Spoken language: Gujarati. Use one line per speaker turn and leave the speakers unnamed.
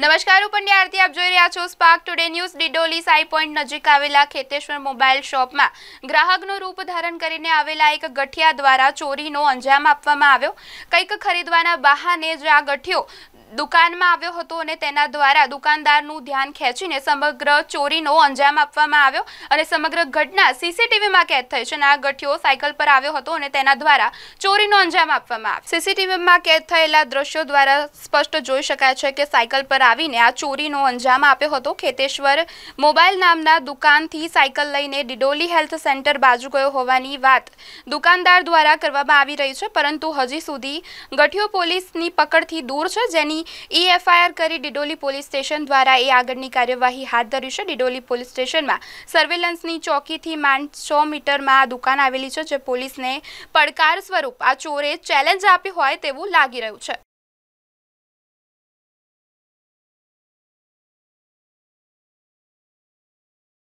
નમસ્કાર હું પંડ્યા આરતી, આપ જોઈ રહ્યા છો Spark Today news Didoli Sai point નજીક આવેલા ખેતેશ્વર મોબાઈલ શોપમાં ગ્રાહકનું રૂપ ધારણ કરીને આવેલા એક ગઠિયા દ્વારા ચોરીનો અંજામ આપવામાં આવ્યો. કંઈક ખરીદવાના બહાને જ આ ગઠિયો દુકાનમાં આવ્યો હતો અને તેના દ્વારા દુકાનદારનું ધ્યાન ખેંચીને સમગ્ર ચોરીનો અંજામ આપવામાં આવ્યો અને સમગ્ર ઘટના સીસીટીવીમાં કેદ થઈ છે અને આ ગઠિયો સાયકલ પર આવ્યો હતો અને તેના દ્વારા ચોરીનો અંજામ આપવામાં આવ્યો. સીસીટીવીમાં કેદ થયેલા દ્રશ્યો દ્વારા સ્પષ્ટ જોઈ શકાય છે કે સાયકલ પર આવીને આ ચોરીનો અંજામ આપ્યો હતો. ખેતેશ્વર મોબાઈલ નામના દુકાનથી સાયકલ લઈને ડિડોલી હેલ્થ સેન્ટર બાજુ ગયો હોવાની વાત દુકાનદાર દ્વારા કરવામાં આવી રહી છે, પરંતુ હજી સુધી ગઠિયો પોલીસની પકડથી દૂર છે. જેની ઈ એફઆઈઆર કરી ડિડોલી પોલીસ સ્ટેશન દ્વારા એ આગળની કાર્યવાહી હાથ ધરી છે. ડિડોલી પોલીસ સ્ટેશનમાં સર્વેલન્સની ચોકીથી માંડ સો મીટરમાં આ દુકાન આવેલી છે, જે પોલીસને પડકાર સ્વરૂપ આ ચોરે ચેલેન્જ આપી હોય તેવું લાગી રહ્યું છે.